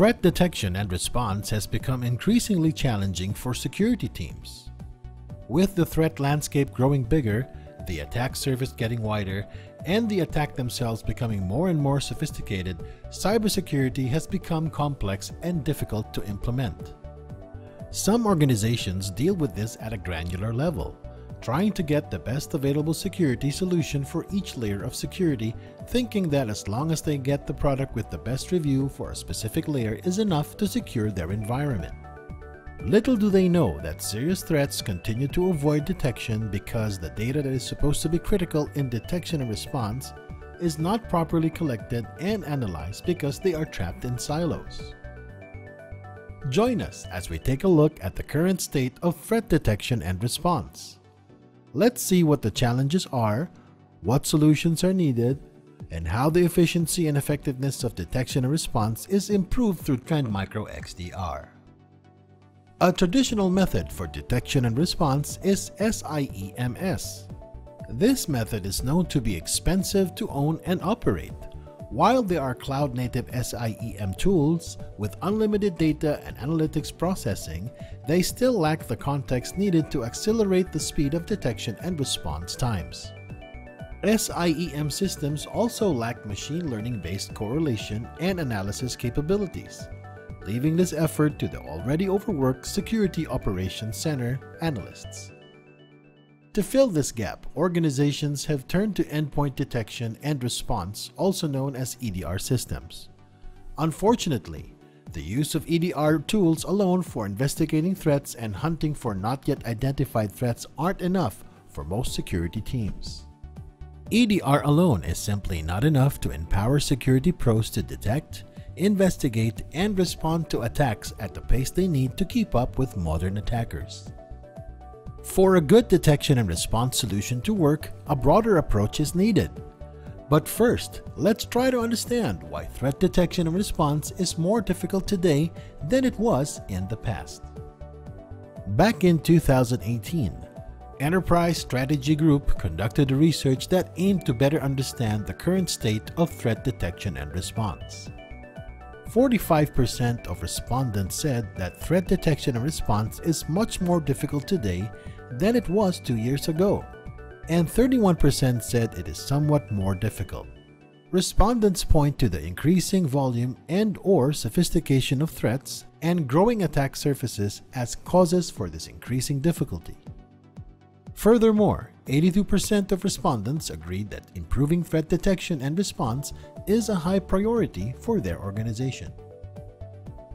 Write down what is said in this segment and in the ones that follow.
Threat detection and response has become increasingly challenging for security teams. With the threat landscape growing bigger, the attack surface getting wider, and the attack themselves becoming more and more sophisticated, cybersecurity has become complex and difficult to implement. Some organizations deal with this at a granular level, trying to get the best available security solution for each layer of security, thinking that as long as they get the product with the best review for a specific layer is enough to secure their environment. Little do they know that serious threats continue to avoid detection because the data that is supposed to be critical in detection and response is not properly collected and analyzed because they are trapped in silos. Join us as we take a look at the current state of threat detection and response. Let's see what the challenges are, what solutions are needed, and how the efficiency and effectiveness of detection and response is improved through Trend Micro XDR. A traditional method for detection and response is SIEMS. This method is known to be expensive to own and operate. While there are cloud-native SIEM tools with unlimited data and analytics processing, they still lack the context needed to accelerate the speed of detection and response times. SIEM systems also lack machine learning-based correlation and analysis capabilities leaving this effort to the already overworked Security Operations Center analysts. To fill this gap, organizations have turned to endpoint detection and response, also known as EDR systems. Unfortunately, the use of EDR tools alone for investigating threats and hunting for not yet identified threats aren't enough for most security teams. EDR alone is simply not enough to empower security pros to detect, investigate, and respond to attacks at the pace they need to keep up with modern attackers. For a good detection and response solution to work, a broader approach is needed. But first, let's try to understand why threat detection and response is more difficult today than it was in the past. Back in 2018, Enterprise Strategy Group conducted a research that aimed to better understand the current state of threat detection and response. 45% of respondents said that threat detection and response is much more difficult today than it was two years ago, and 31% said it is somewhat more difficult. Respondents point to the increasing volume and or sophistication of threats and growing attack surfaces as causes for this increasing difficulty. Furthermore, 82% of respondents agreed that improving threat detection and response is a high priority for their organization.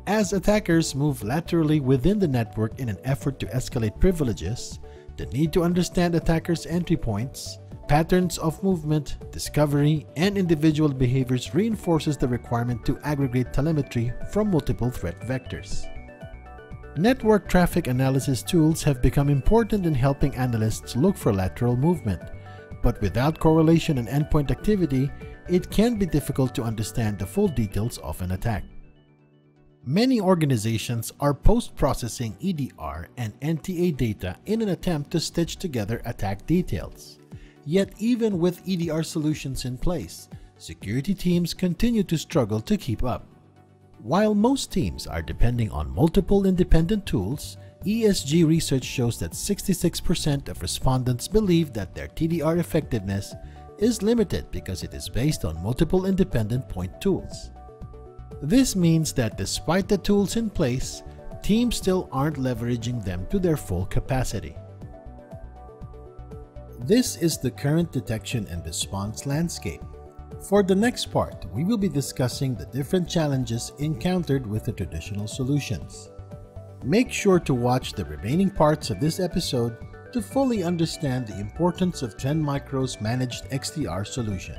As attackers move laterally within the network in an effort to escalate privileges, the need to understand attackers' entry points, patterns of movement, discovery, and individual behaviors reinforces the requirement to aggregate telemetry from multiple threat vectors. Network traffic analysis tools have become important in helping analysts look for lateral movement, but without correlation and endpoint activity, it can be difficult to understand the full details of an attack. Many organizations are post-processing EDR and NTA data in an attempt to stitch together attack details. Yet even with EDR solutions in place, security teams continue to struggle to keep up. While most teams are depending on multiple independent tools, ESG research shows that 66% of respondents believe that their TDR effectiveness is limited because it is based on multiple independent point tools. This means that despite the tools in place, teams still aren't leveraging them to their full capacity. This is the current detection and response landscape. For the next part, we will be discussing the different challenges encountered with the traditional solutions. Make sure to watch the remaining parts of this episode to fully understand the importance of Trend Micro's managed XDR solution.